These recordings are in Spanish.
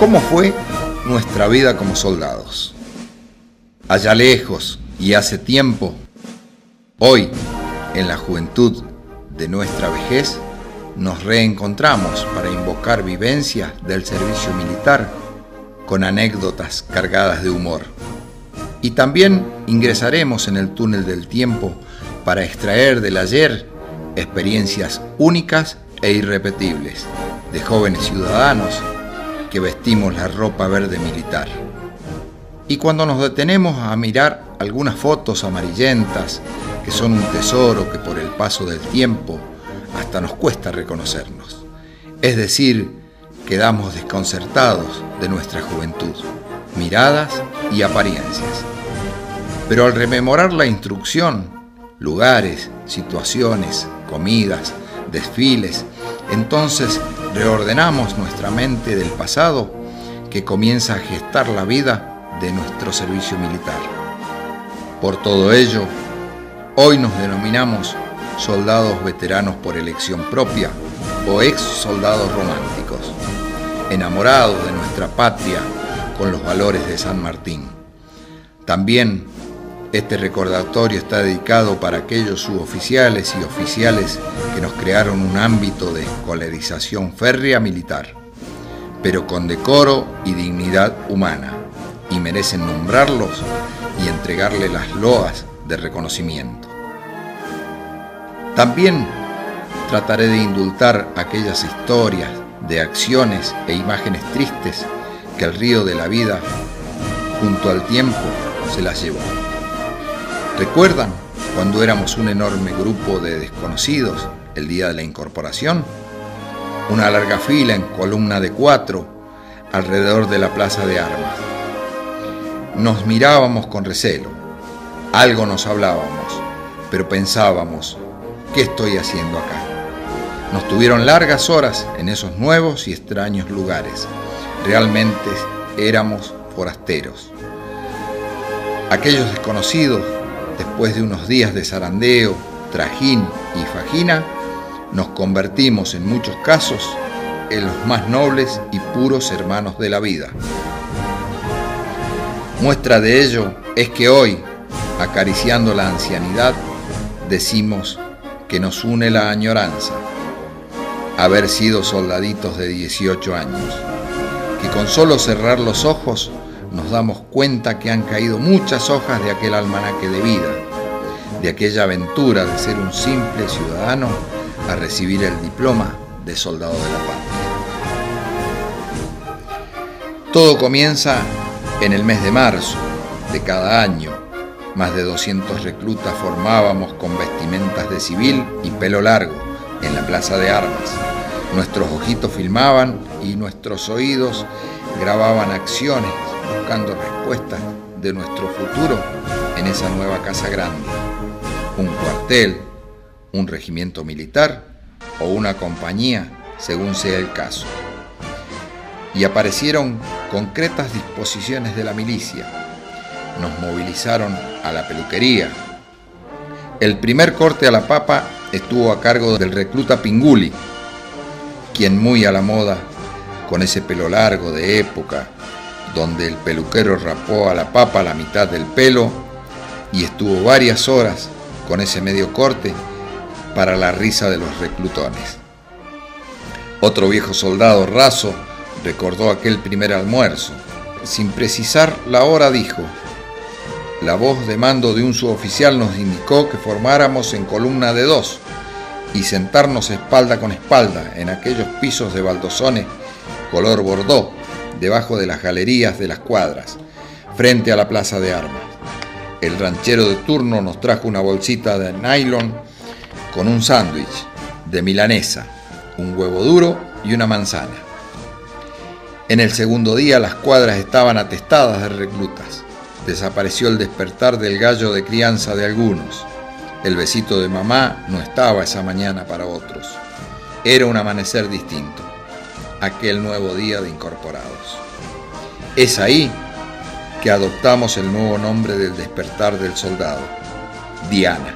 cómo fue nuestra vida como soldados. Allá lejos y hace tiempo, hoy, en la juventud de nuestra vejez, nos reencontramos para invocar vivencias del servicio militar con anécdotas cargadas de humor. Y también ingresaremos en el túnel del tiempo para extraer del ayer experiencias únicas e irrepetibles de jóvenes ciudadanos que vestimos la ropa verde militar. Y cuando nos detenemos a mirar algunas fotos amarillentas que son un tesoro que por el paso del tiempo hasta nos cuesta reconocernos. Es decir, quedamos desconcertados de nuestra juventud, miradas y apariencias. Pero al rememorar la instrucción, lugares, situaciones, comidas, desfiles, entonces reordenamos nuestra mente del pasado que comienza a gestar la vida de nuestro servicio militar. Por todo ello, hoy nos denominamos soldados veteranos por elección propia o ex soldados románticos, enamorados de nuestra patria con los valores de San Martín. También este recordatorio está dedicado para aquellos suboficiales y oficiales que nos crearon un ámbito de escolarización férrea militar, pero con decoro y dignidad humana, y merecen nombrarlos y entregarle las loas de reconocimiento. También trataré de indultar aquellas historias de acciones e imágenes tristes que el río de la vida, junto al tiempo, se las llevó. ¿Recuerdan cuando éramos un enorme grupo de desconocidos el día de la incorporación? Una larga fila en columna de cuatro alrededor de la plaza de armas. Nos mirábamos con recelo, algo nos hablábamos, pero pensábamos, ¿qué estoy haciendo acá? Nos tuvieron largas horas en esos nuevos y extraños lugares. Realmente éramos forasteros. Aquellos desconocidos, después de unos días de zarandeo, trajín y fajina, nos convertimos en muchos casos en los más nobles y puros hermanos de la vida. Muestra de ello es que hoy, acariciando la ancianidad, decimos que nos une la añoranza, haber sido soldaditos de 18 años, que con solo cerrar los ojos nos damos cuenta que han caído muchas hojas de aquel almanaque de vida, de aquella aventura de ser un simple ciudadano a recibir el diploma de soldado de la patria. Todo comienza en el mes de marzo de cada año, más de 200 reclutas formábamos con vestimentas de civil y pelo largo en la plaza de armas. Nuestros ojitos filmaban y nuestros oídos grababan acciones buscando respuestas de nuestro futuro en esa nueva casa grande. Un regimiento militar o una compañía, según sea el caso. Y aparecieron concretas disposiciones de la milicia, nos movilizaron a la peluquería. El primer corte a la papa estuvo a cargo del recluta Pinguli, quien muy a la moda, con ese pelo largo de época, donde el peluquero rapó a la papa la mitad del pelo y estuvo varias horas con ese medio corte para la risa de los reclutones. Otro viejo soldado raso recordó aquel primer almuerzo. Sin precisar la hora dijo, la voz de mando de un suboficial nos indicó que formáramos en columna de dos y sentarnos espalda con espalda en aquellos pisos de baldosones color bordó debajo de las galerías de las cuadras, frente a la plaza de armas. El ranchero de turno nos trajo una bolsita de nylon con un sándwich de milanesa, un huevo duro y una manzana. En el segundo día las cuadras estaban atestadas de reclutas desapareció el despertar del gallo de crianza de algunos. El besito de mamá no estaba esa mañana para otros. Era un amanecer distinto, aquel nuevo día de incorporados. Es ahí que adoptamos el nuevo nombre del despertar del soldado, Diana,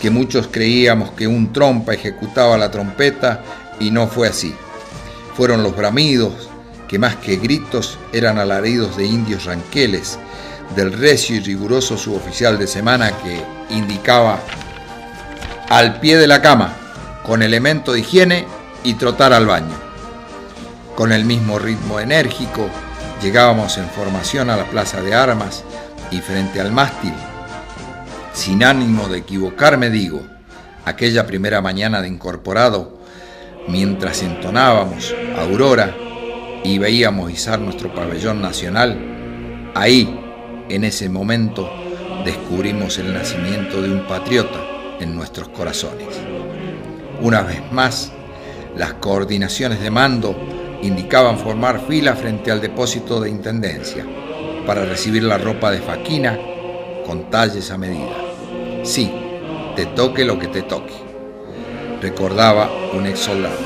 que muchos creíamos que un trompa ejecutaba la trompeta y no fue así. Fueron los bramidos que más que gritos eran alaridos de indios ranqueles, del recio y riguroso suboficial de semana que indicaba al pie de la cama, con elemento de higiene y trotar al baño. Con el mismo ritmo enérgico, llegábamos en formación a la plaza de armas y frente al mástil. Sin ánimo de equivocarme digo, aquella primera mañana de incorporado, mientras entonábamos Aurora y veíamos izar nuestro pabellón nacional, ahí, en ese momento, descubrimos el nacimiento de un patriota en nuestros corazones. Una vez más, las coordinaciones de mando indicaban formar fila frente al depósito de intendencia para recibir la ropa de faquina con talles a medida. Sí, te toque lo que te toque, recordaba un ex soldado.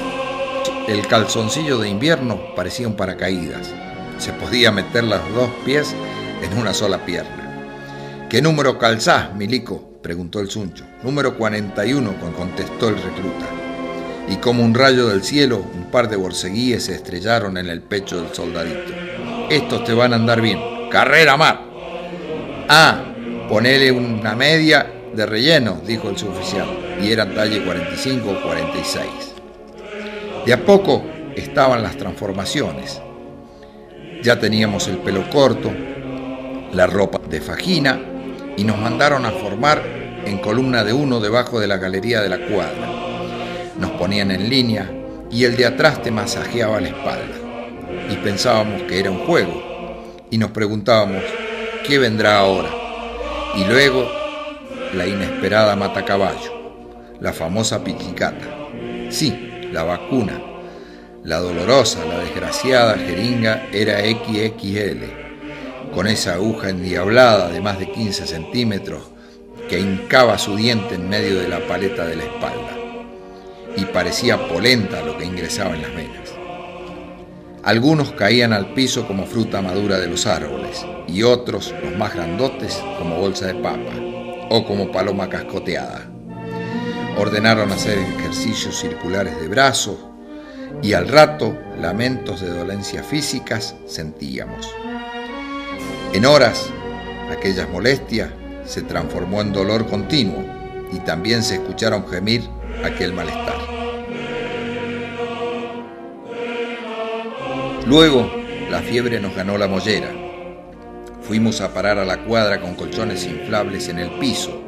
El calzoncillo de invierno parecía un paracaídas. Se podía meter los dos pies en una sola pierna. ¿Qué número calzás, milico? preguntó el suncho. Número 41, contestó el recluta. Y como un rayo del cielo, un par de borceguíes se estrellaron en el pecho del soldadito. Estos te van a andar bien. ¡Carrera mar! Ah, ponele una media de relleno, dijo el suboficial, y eran talle 45 o 46. De a poco estaban las transformaciones. Ya teníamos el pelo corto, la ropa de fajina y nos mandaron a formar en columna de uno debajo de la galería de la cuadra. Nos ponían en línea y el de atrás te masajeaba la espalda. Y pensábamos que era un juego y nos preguntábamos, ¿qué vendrá ahora? Y luego la inesperada matacaballo, la famosa pichicata. Sí, la vacuna. La dolorosa, la desgraciada jeringa era XXL con esa aguja endiablada de más de 15 centímetros que hincaba su diente en medio de la paleta de la espalda, y parecía polenta lo que ingresaba en las venas. Algunos caían al piso como fruta madura de los árboles, y otros, los más grandotes, como bolsa de papa, o como paloma cascoteada. Ordenaron hacer ejercicios circulares de brazos, y al rato lamentos de dolencias físicas sentíamos. En horas, aquellas molestias se transformó en dolor continuo y también se escucharon gemir aquel malestar. Luego, la fiebre nos ganó la mollera. Fuimos a parar a la cuadra con colchones inflables en el piso,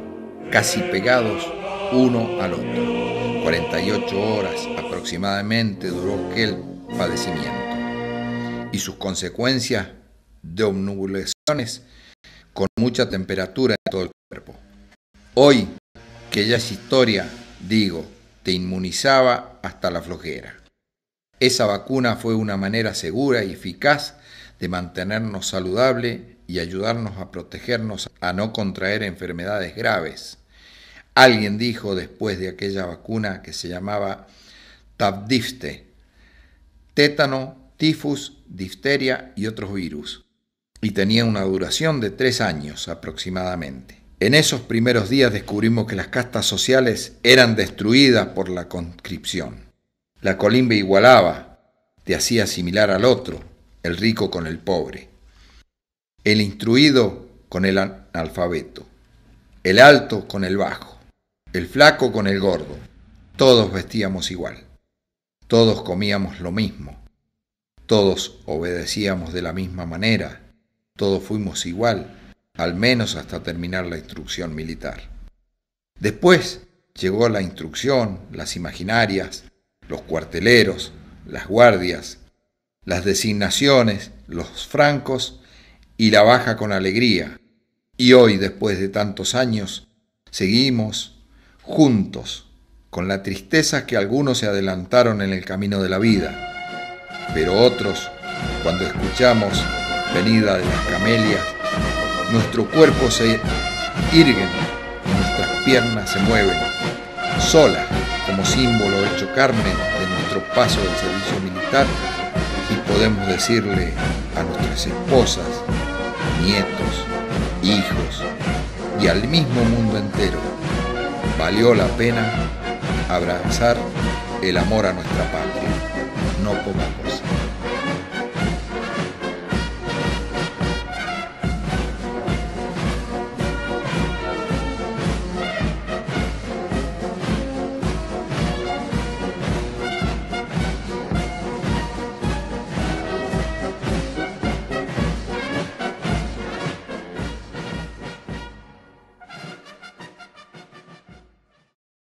casi pegados uno al otro. 48 horas aproximadamente duró aquel padecimiento y sus consecuencias de omnibulaciones con mucha temperatura en todo el cuerpo. Hoy, que ya es historia, digo, te inmunizaba hasta la flojera. Esa vacuna fue una manera segura y eficaz de mantenernos saludable y ayudarnos a protegernos a no contraer enfermedades graves. Alguien dijo después de aquella vacuna que se llamaba Tabdifte, tétano, tifus, difteria y otros virus y tenía una duración de tres años aproximadamente. En esos primeros días descubrimos que las castas sociales eran destruidas por la conscripción. La colimbe igualaba, te hacía similar al otro, el rico con el pobre, el instruido con el analfabeto, el alto con el bajo, el flaco con el gordo. Todos vestíamos igual, todos comíamos lo mismo, todos obedecíamos de la misma manera. Todos fuimos igual, al menos hasta terminar la instrucción militar. Después llegó la instrucción, las imaginarias, los cuarteleros, las guardias, las designaciones, los francos y la baja con alegría. Y hoy, después de tantos años, seguimos juntos, con la tristeza que algunos se adelantaron en el camino de la vida, pero otros, cuando escuchamos venida de las camelias, nuestro cuerpo se irgue nuestras piernas se mueven, solas símbolo hecho carne de nuestro paso del servicio militar y podemos decirle a nuestras esposas, nietos, hijos y al mismo mundo entero, valió la pena abrazar el amor a nuestra patria, no